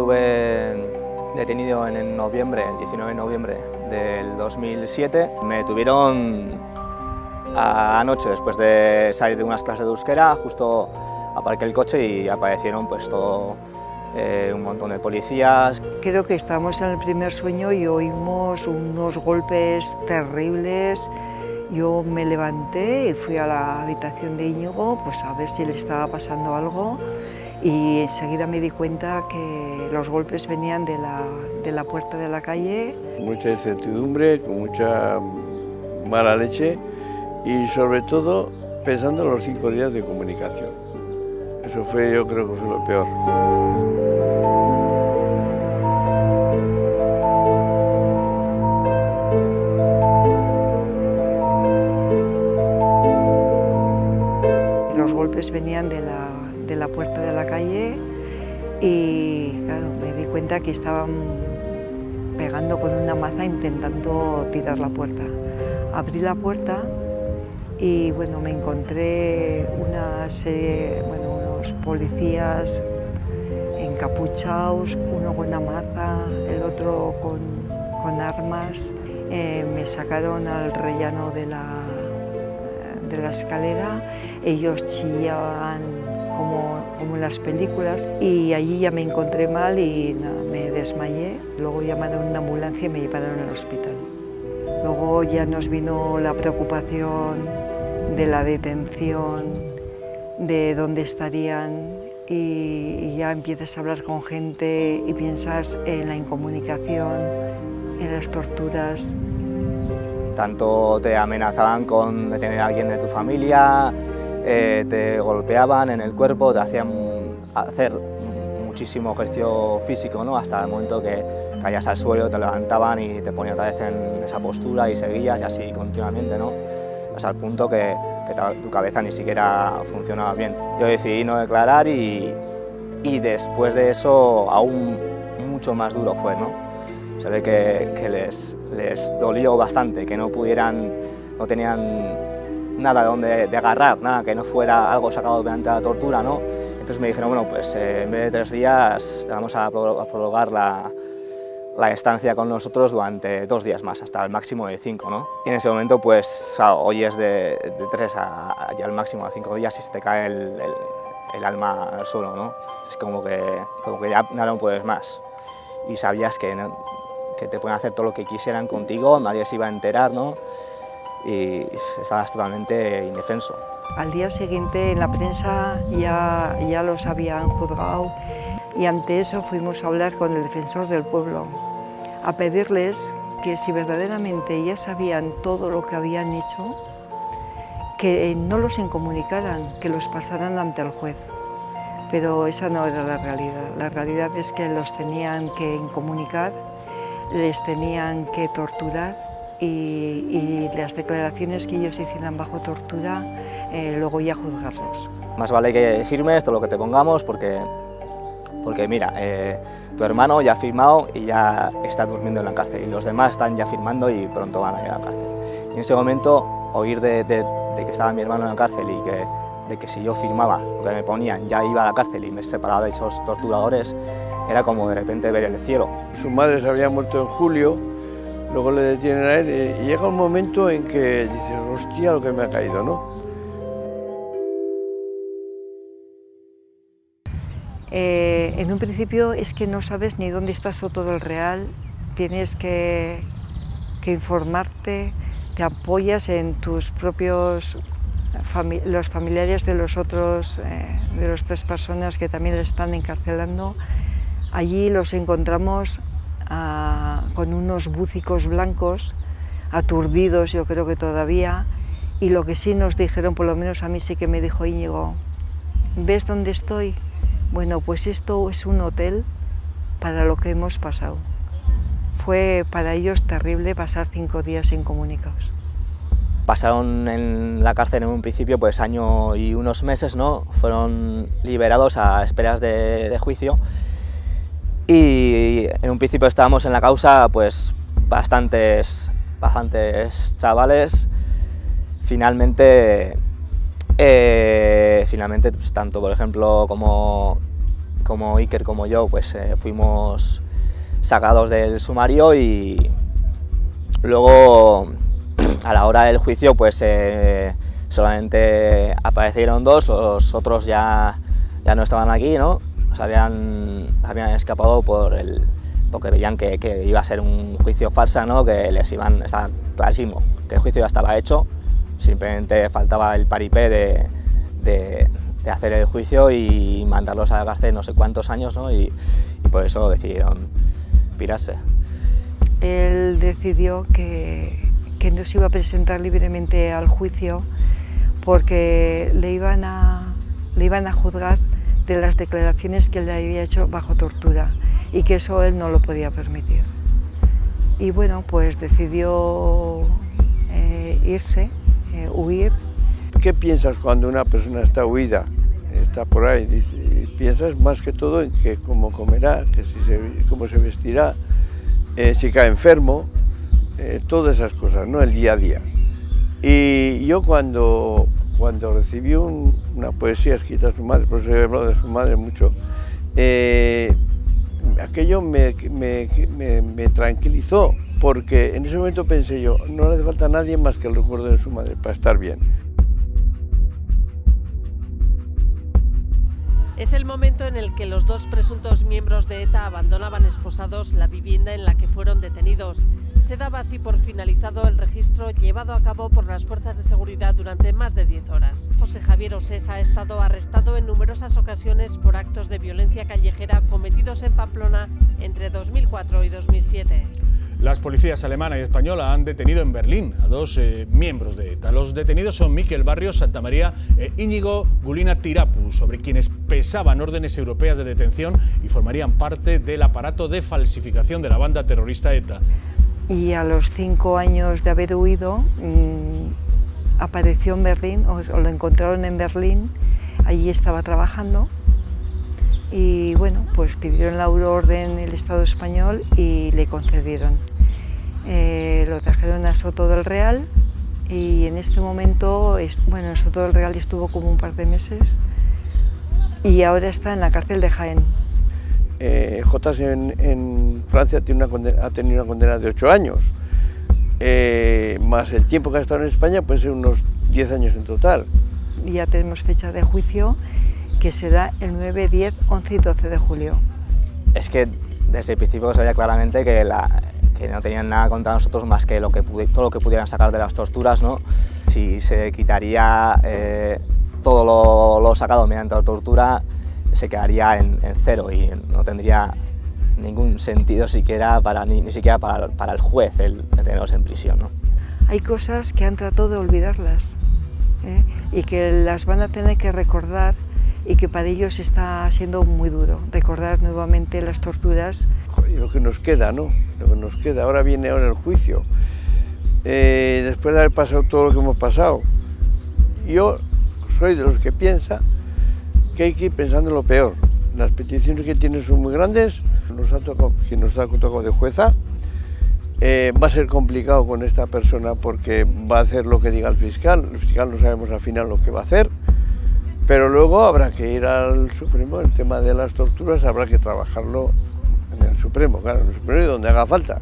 estuve detenido en noviembre, el 19 de noviembre del 2007. Me tuvieron anoche después de salir de unas clases de euskera, justo aparqué el coche y aparecieron pues todo eh, un montón de policías. Creo que estábamos en el primer sueño y oímos unos golpes terribles. Yo me levanté y fui a la habitación de Íñigo pues a ver si le estaba pasando algo y enseguida me di cuenta que los golpes venían de la, de la puerta de la calle. Mucha incertidumbre, con mucha mala leche y sobre todo pensando en los cinco días de comunicación. Eso fue, yo creo que fue lo peor. Los golpes venían de la, de la puerta de la calle y claro, me di cuenta que estaban pegando con una maza intentando tirar la puerta. Abrí la puerta y bueno, me encontré una serie, bueno, unos policías encapuchados, uno con una maza, el otro con, con armas. Eh, me sacaron al rellano de la, de la escalera, ellos chillaban como, como, en las películas y allí ya me encontré mal y nada, me desmayé. Luego llamaron una ambulancia y me llevaron al hospital. Luego ya nos vino la preocupación de la detención, de dónde estarían y, ya empiezas a hablar con gente y piensas en la incomunicación, en las torturas. Tanto te amenazaban con detener a alguien de tu familia, eh, te golpeaban en el cuerpo, te hacían hacer muchísimo ejercicio físico, ¿no? hasta el momento que caías al suelo, te levantaban y te ponían otra vez en esa postura y seguías y así continuamente. ¿no? hasta el punto que, tu cabeza ni siquiera funcionaba bien. Yo decidí no declarar y, y después de eso aún mucho más duro fue. ¿no? Se ve que, les, les, dolió bastante, que no pudieran, no tenían nada donde de agarrar, nada que no fuera algo sacado mediante la tortura. ¿no? Entonces me dijeron, bueno, pues eh, en vez de tres días vamos a prolongar la, la estancia con nosotros durante dos días más, hasta el máximo de cinco. ¿no? Y en ese momento, pues, hoy es de, de tres a, ya al máximo a cinco días y se te cae el, el, alma al suelo. ¿no? Es como que, como que ya no puedes más. Y sabías que, que te pueden hacer todo lo que quisieran contigo, nadie se iba a enterar, ¿no? Y estabas totalmente indefenso. Al día siguiente en la prensa ya, ya los habían juzgado y ante eso fuimos a hablar con el defensor del pueblo, a pedirles que si verdaderamente ya sabían todo lo que habían hecho, que no los incomunicaran, que los pasaran ante el juez. Pero esa no era la realidad. La realidad es que los tenían que incomunicar, les tenían que torturar y, las declaraciones que ellos hicieran bajo tortura, eh, luego ya juzgarlos. Más vale que firmes esto lo que te pongamos porque porque mira, eh, tu hermano ya ha firmado y ya está durmiendo en la cárcel y los demás están ya firmando y pronto van a ir a la cárcel. Y en ese momento oír de, que estaba mi hermano en la cárcel y que, de que si yo firmaba lo que me ponían ya iba a la cárcel y me separaba de esos torturadores, era como de repente ver el cielo. Su madre se había muerto en julio, luego le detienen a él y llega un momento en que dice, hostia, lo que me ha caído, ¿no? Eh, en un principio es que no sabes ni dónde está Soto del Real, tienes que, informarte, te apoyas en tus propios los familiares de los otros, eh, de las tres personas que también le están encarcelando. Allí los encontramos ah, con unos búcicos blancos, aturdidos yo creo que todavía, y lo que sí nos dijeron, por lo menos a mí sí que me dijo Íñigo, ¿ves dónde estoy? Bueno, pues esto es un hotel para lo que hemos pasado. Fue para ellos terrible pasar cinco días incomunicados. Pasaron en la cárcel en un principio pues año y unos meses, ¿no? Fueron liberados a esperas de, juicio y en un principio estábamos en la causa pues bastantes, bastantes chavales. Finalmente eh, finalmente, pues, tanto por ejemplo como como Iker como yo, pues eh, fuimos sacados del sumario y luego a la hora del juicio pues eh, solamente aparecieron dos, los otros ya, ya no estaban aquí, ¿no? Habían, habían escapado por el, porque veían que, iba a ser un juicio falsa, ¿no? que les iban, estaba clarísimo, que el juicio ya estaba hecho, simplemente faltaba el paripé de, de, hacer el juicio y mandarlos a la no sé cuántos años, ¿no? y, y por eso decidieron pirarse. Él decidió que, que no se iba a presentar libremente al juicio porque le iban a, le iban a juzgar de las declaraciones que le había hecho bajo tortura y que eso él no lo podía permitir. Y bueno, pues decidió eh, irse, eh, huir. ¿Qué piensas cuando una persona está huida, está por ahí? Dice, piensas más que todo en que cómo comerá, que si se, cómo se vestirá, eh, si cae enfermo, eh, todas esas cosas, ¿no? El día a día. Y yo cuando, cuando recibí un, una poesía escrita a su madre, por eso he hablado de su madre mucho, eh, aquello me, me, tranquilizó, porque en ese momento pensé yo, no le hace falta a nadie más que el recuerdo de su madre para estar bien. Es el momento en el que los dos presuntos miembros de ETA abandonaban esposados la vivienda en la que fueron detenidos. Se daba así por finalizado el registro llevado a cabo por las fuerzas de seguridad durante más de 10 horas. José Javier Osés ha estado arrestado en numerosas ocasiones por actos de violencia callejera cometidos en Pamplona entre 2004 y 2007. Las policías alemana y española han detenido en Berlín a dos eh, miembros de ETA. Los detenidos son Miquel Barrios Santamaría e Íñigo Gulina Tirapu, sobre quienes pesaban órdenes europeas de detención y formarían parte del aparato de falsificación de la banda terrorista ETA. Y a los cinco años de haber huido, mmm, apareció en Berlín, o, lo encontraron en Berlín, allí estaba trabajando y bueno, pues pidieron la orden el Estado español y le concedieron. Eh, lo trajeron a Soto del Real y en este momento, es, bueno, en Soto del Real estuvo como un par de meses y ahora está en la cárcel de Jaén. Eh, Jotas en, en, Francia tiene una condena, ha tenido una condena de 8 años, eh, más el tiempo que ha estado en España puede ser unos 10 años en total. Ya tenemos fecha de juicio que será el 9, 10, 11 y 12 de julio. Es que desde el principio sabía claramente que, la, que no tenían nada contra nosotros más que, lo que todo lo que pudieran sacar de las torturas, ¿no? Si se quitaría eh, todo lo, lo, sacado mediante la tortura, se quedaría en, en, cero y no tendría ningún sentido siquiera para, ni, ni siquiera para, para, el juez el, el tenerlos en prisión. ¿no? Hay cosas que han tratado de olvidarlas ¿eh? y que las van a tener que recordar y que para ellos está siendo muy duro recordar nuevamente las torturas. Y lo que nos queda, ¿no? Lo que nos queda. Ahora viene ahora el juicio. Eh, después de haber pasado todo lo que hemos pasado, yo soy de los que piensa que hay que ir pensando en lo peor. Las peticiones que tienen son muy grandes, nos ha tocado, si nos ha tocado de jueza, eh, va a ser complicado con esta persona porque va a hacer lo que diga el fiscal, el fiscal no sabemos al final lo que va a hacer, pero luego habrá que ir al Supremo, el tema de las torturas habrá que trabajarlo en el Supremo, claro, en el Supremo y donde haga falta.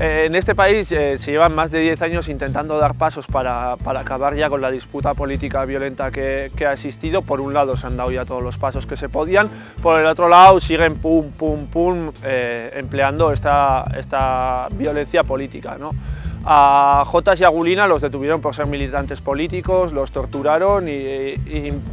En este país eh, se llevan más de 10 años intentando dar pasos para, para acabar ya con la disputa política violenta que, que, ha existido. Por un lado se han dado ya todos los pasos que se podían, por el otro lado siguen pum, pum, pum, eh, empleando esta, esta violencia política. ¿no? A Jotas y a Gulina los detuvieron por ser militantes políticos, los torturaron y,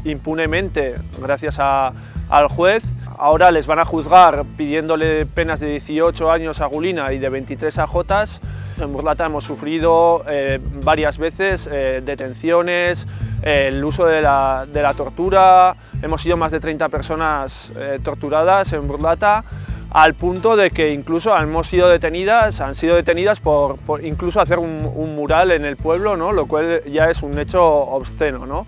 impunemente, gracias al juez, Ahora les van a juzgar pidiéndole penas de 18 años a Gulina y de 23 a Jotas. En Burlata hemos sufrido eh, varias veces eh, detenciones, eh, el uso de la, tortura, hemos sido más de 30 personas torturadas en Burlata. al punto de que incluso hemos sido detenidas, han sido detenidas por, incluso hacer un, mural en el pueblo, ¿no? lo cual ya es un hecho obsceno. ¿no?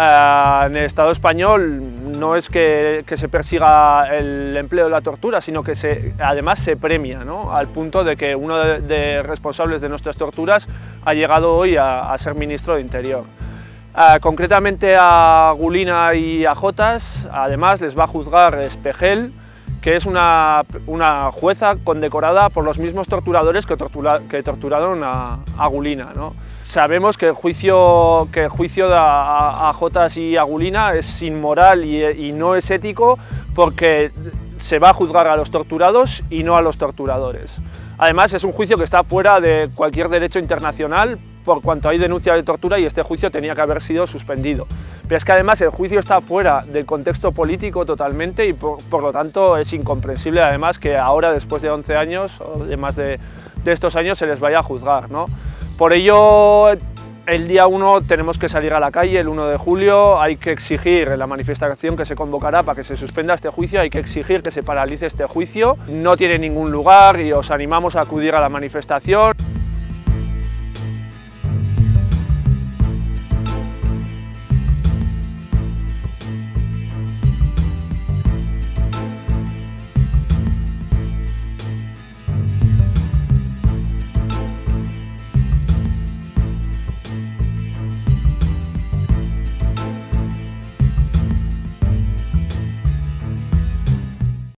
Eh, en el Estado español no es que, se persiga el empleo de la tortura, sino que se, además se premia, ¿no? al punto de que uno de, responsables de nuestras torturas ha llegado hoy a, ser ministro de Interior. Eh, concretamente a Gulina y a Jotas, además les va a juzgar Espejel, que es una, jueza condecorada por los mismos torturadores que, que torturaron a, a Gulina. ¿no? Sabemos que el juicio, que el juicio de a, Jotas y a Gulina es inmoral y, no es ético porque se va a juzgar a los torturados y no a los torturadores. Además es un juicio que está fuera de cualquier derecho internacional por cuanto hay denuncia de tortura y este juicio tenía que haber sido suspendido. Pero es que además el juicio está fuera del contexto político totalmente y por, lo tanto es incomprensible además que ahora después de 11 años o de más de, de estos años se les vaya a juzgar. ¿no? Por ello, el día 1 tenemos que salir a la calle, el 1 de julio, hay que exigir en la manifestación que se convocará para que se suspenda este juicio, hay que exigir que se paralice este juicio, no tiene ningún lugar y os animamos a acudir a la manifestación.